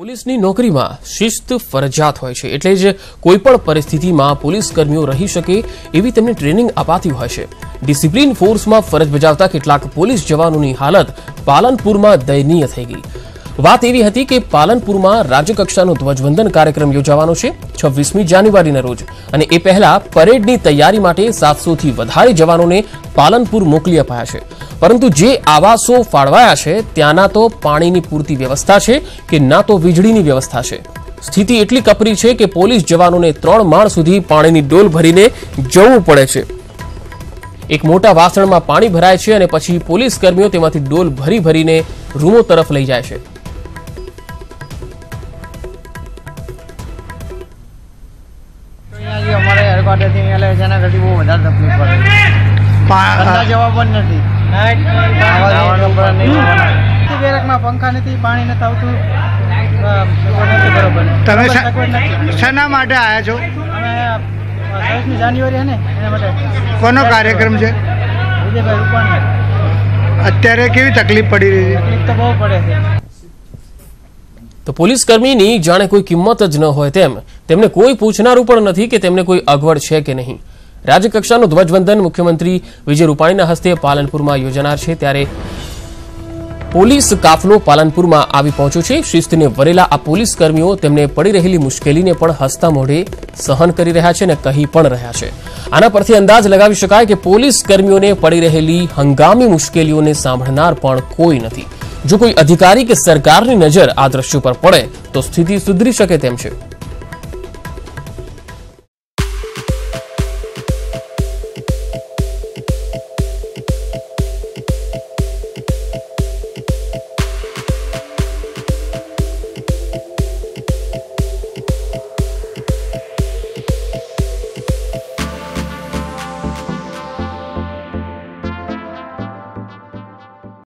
પોલીસની નોકરીમાં શિસ્ત ફરજિયાત હોય છે એટલે જ કોઈપણ પરિસ્થિતિમાં પોલીસ કર્મીઓ રહી શકે એવી તેમને ટ્રેનિંગ અપાતી હોય છે. ડિસિપ્લિન ફોર્સમાં ફરજ બજાવતા કેટલાક પોલીસ જવાનોની હાલત પાલનપુરમાં દયનીય થઈ ગઈ. વાત એવી હતી કે પાલનપુરમાં રાજ્યકક્ષાનો ધ્વજવંદન કાર્યક્રમ યોજાવાનો છે છવ્વીસમી જાન્યુઆરીના રોજ. અને એ પહેલા પરેડની તૈયારી માટે સાતસોથી વધારે જવાનોને પાલનપુર મોકલી અપાયા છે. પરંતુ જે આવાસો ફાળવાયા છે, ત્યાંના તો પાણીની પૂરતી વ્યવસ્થા છે કે ના તો વીજળીની વ્યવસ્થા છે. સ્થિતિ એટલી કપરી છે કે પોલીસ જવાનોને ત્રણ માળ સુધી પાણીની ડોલ ભરીને જવું પડે છે. એક મોટા વાસણમાં પાણી ભરાય છે અને પછી પોલીસ કર્મીઓ તેમાંથી ડોલ ભરી ભરીને રૂમો તરફ લઈ જાય છે. અમારે અહીંયા લે છે એના કરતી બહુ વધારે તકલીફ પડે. ઠંડા જેવા પણ નથી. ખાવાનું પણ નહીં ખાવાનું. બેરકમાં પંખા નથી પાણી નથી આવતું? અ, સગવડ નથી બરોબર. તમે બરોબર શા- સગવડ નથી. શાના માટે આવ્યા છો? અમે જાન્યુઆરી ને એના માટે. કોનો કાર્યક્રમ છે? વિજયભાઈ રૂપાણી અત્યારે કેવી તકલીફ પડી રહી છે? તકલીફ તો બહુ પડે છે. તો પોલીસ કર્મીની જાણે કોઈ કિંમત જ ન હોય તેમ તેમને કોઈ પૂછનારું પણ નથી કે તેમને કોઈ અગવડ છે કે નહીં. રાજ્યકક્ષાનું ધ્વજવંદન મુખ્યમંત્રી વિજય રૂપાણીના હસ્તે પાલનપુરમાં યોજાનાર છે. ત્યારે પોલીસ કાફલો પાલનપુરમાં આવી પહોંચ્યો છે. શિસ્તને વરેલા આ પોલીસ કર્મીઓ તેમને પડી રહેલી મુશ્કેલીને પણ હસતા મોઢે સહન કરી રહ્યા છે અને કહી પણ રહ્યા છે. આના પરથી અંદાજ લગાવી શકાય કે પોલીસ કર્મીઓને પડી રહેલી હંગામી મુશ્કેલીઓને સાંભળનાર પણ કોઈ નથી. જો કોઈ અધિકારી કે સરકારની નજર આ દ્રશ્યો પર પડે, તો સ્થિતિ સુધરી શકે તેમ છે.